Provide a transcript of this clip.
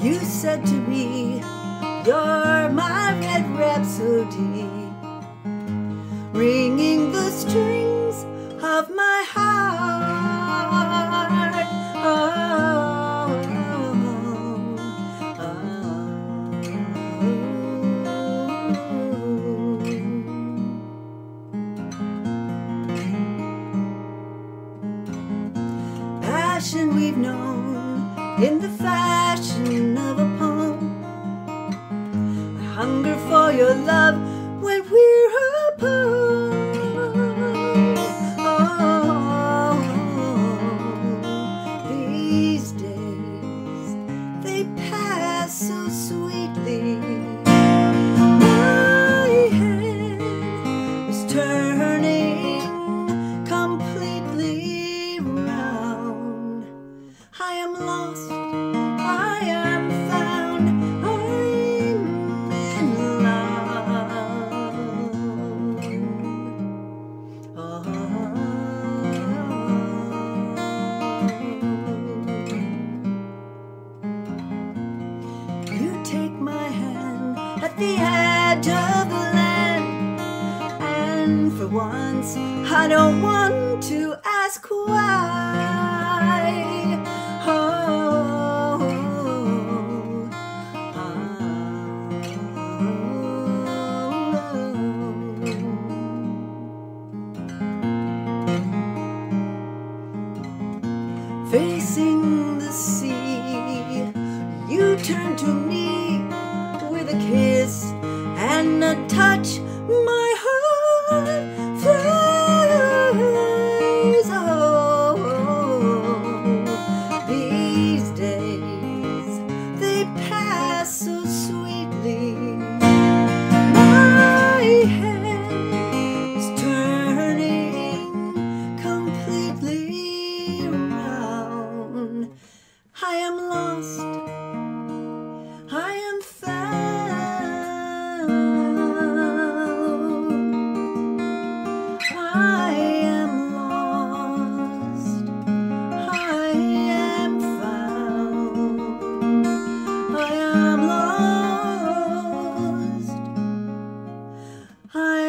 You said to me, You're my red rhapsody, ringing the strings of my heart. Passion we've known in the fashion hunger for your love when we're apart. Oh, these days they pass so sweetly. My head is turning completely round. I am the edge of the land, and for once I don't want to ask why. Oh, oh, oh. Facing the sea, you turn to me touch my heart flies. Oh, these days they pass so sweetly. My head is turning completely round. I am lost. Hi.